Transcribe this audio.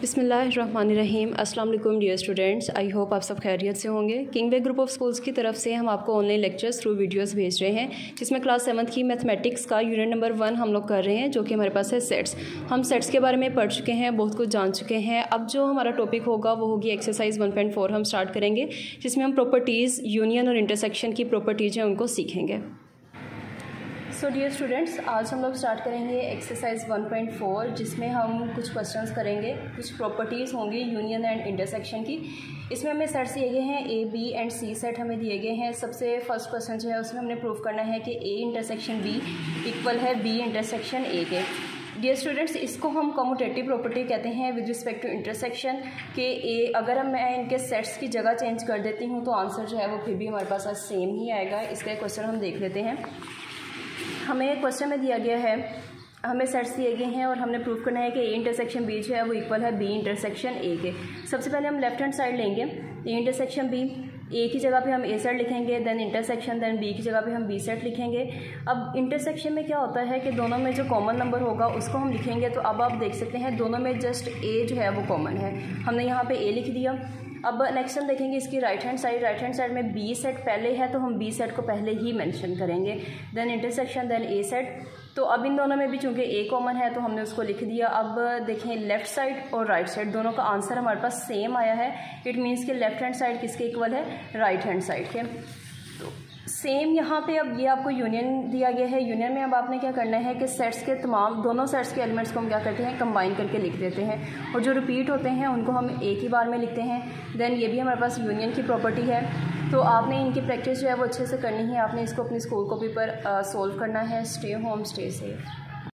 बिसमीम वालेकुम dear students. I hope आप सब खैरियत से होंगे। King Way group of schools की तरफ़ से हम आपको ऑनलाइन लेक्चर्स थ्रू वीडियोस भेज रहे हैं, जिसमें क्लास सेवन्थ की मैथमेटिक्स का यूनिट नंबर वन हम लोग कर रहे हैं, जो कि हमारे पास है सेट्स हम सेट्स के बारे में पढ़ चुके हैं, बहुत कुछ जान चुके हैं। अब जो हमारा टॉपिक होगा, वो होगी एक्सरसाइज वन पॉइंट फोर हम स्टार्ट करेंगे, जिसमें हम प्रॉपर्टीज़ यूनियन और इंटरसेक्शन की प्रॉपर्टीज़ हैं, उनको सीखेंगे। सो डियर स्टूडेंट्स आज हम लोग स्टार्ट करेंगे एक्सरसाइज 1.4 जिसमें हम कुछ क्वेश्चंस करेंगे, कुछ प्रॉपर्टीज़ होंगी यूनियन एंड इंटरसेक्शन की। इसमें हमें सेट्स दिए गए हैं A B and C set हमें दिए गए हैं। सबसे फ़र्स्ट क्वेश्चन जो है, उसमें हमने प्रूव करना है कि ए इंटरसेक्शन बी इक्वल है बी इंटरसेक्शन ए के। डियर स्टूडेंट्स इसको हम कमोटेटिव प्रॉपर्टी कहते हैं विद रिस्पेक्ट टू इंटरसेक्शन के ए अगर हम, मैं इनके सेट्स की जगह चेंज कर देती हूँ तो आंसर जो है, वो फिर भी हमारे पास आज सेम ही आएगा। इसका क्वेश्चन हम देख लेते हैं। हमें क्वेश्चन में दिया गया है। हमें सेट्स दिए गए हैं और हमने प्रूव करना है कि ए इंटरसेक्शन बी जो है वो इक्वल है बी इंटरसेक्शन ए के। सबसे पहले हम लेफ़्ट हैंड साइड लेंगे। ए इंटरसेक्शन बी ए की जगह पे हम ए सेट लिखेंगे देन इंटरसेक्शन देन बी की जगह पे हम बी सेट लिखेंगे। अब इंटरसेक्शन में क्या होता है कि दोनों में जो कॉमन नंबर होगा उसको हम लिखेंगे। तो अब आप देख सकते हैं, दोनों में जस्ट ए जो है वो कॉमन है। हमने यहाँ पे ए लिख दिया। अब नेक्स्ट हम देखेंगे इसकी right hand side right hand side में बी सेट पहले है तो हम बी सेट को पहले ही मेंशन करेंगे. Then intersection then A set तो अब इन दोनों में भी चूँकि ए कॉमन है तो हमने उसको लिख दिया. अब देखें लेफ़्ट साइड और राइट साइड दोनों का आंसर हमारे पास सेम आया है. इट मीन्स कि लेफ़्ट हैंड साइड किसके इक्वल है? राइट हैंड साइड के. तो। सेम यहाँ पे अब ये आपको यूनियन दिया गया है। यूनियन में अब आपने क्या करना है कि सेट्स के तमाम, दोनों सेट्स के एलिमेंट्स को हम क्या करते हैं? कंबाइन करके लिख देते हैं। और जो रिपीट होते हैं, उनको हम एक ही बार में लिखते हैं। देन ये भी हमारे पास यूनियन की प्रॉपर्टी है। तो आपने इनकी प्रैक्टिस जो है, वो अच्छे से करनी है। आपने इसको अपनी स्कूल कॉपी पर सोल्व करना है। Stay home stay safe